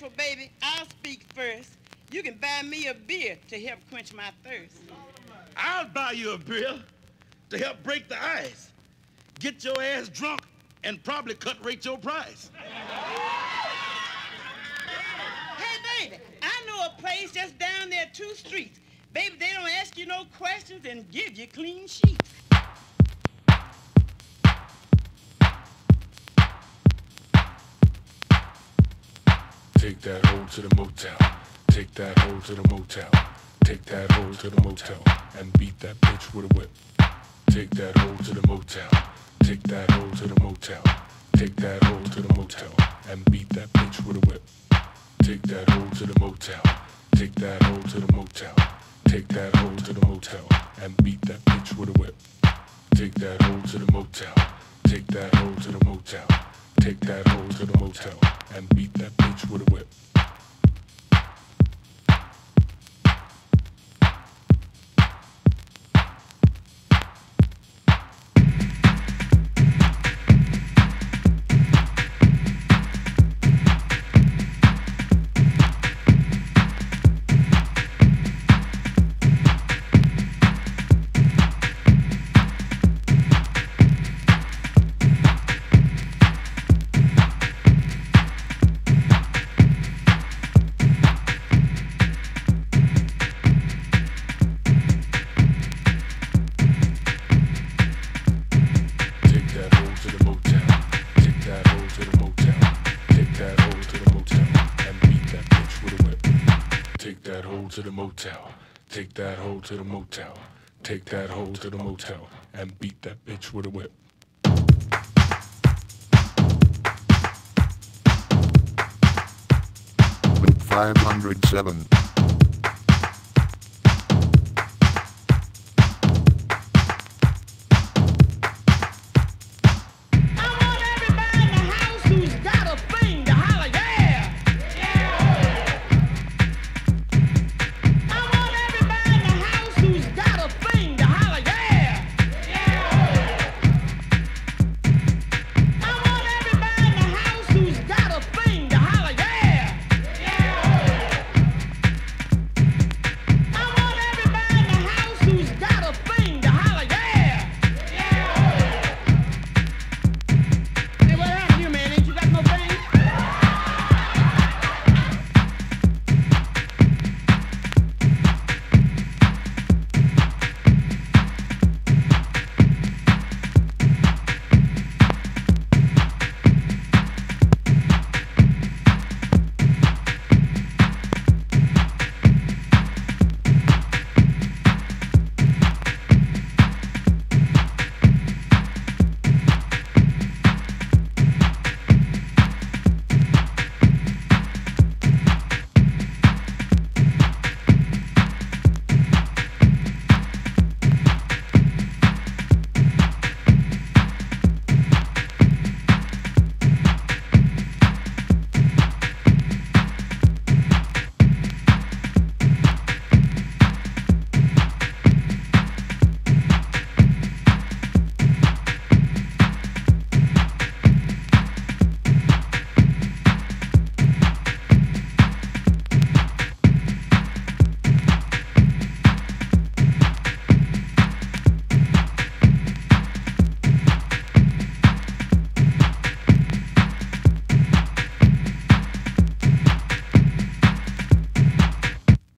bashful, baby, I'll speak first. You can buy me a beer to help quench my thirst. I'll buy you a beer to help break the ice. Get your ass drunk and probably cut rate your price. Hey, baby, I know a place just down there two streets. Baby, they don't ask you no questions and give you clean sheets. Take that hoe to the motel. Take that hoe to the motel. Take that hoe to the motel and beat that bitch with a whip. Take that hoe to the motel. Take that hoe to the motel. Take that hoe to the motel and beat that bitch with a whip. Take that hoe to the motel. Take that hoe to the motel. Take that hoe to the motel and beat that bitch with a whip. Take that hoe to the motel. Take that hoe to the motel. Take that hoe to the motel and beat that bitch with a whip. To the motel. Take that hoe to the motel. Take that hoe to the motel and beat that bitch with a whip. Loop 507.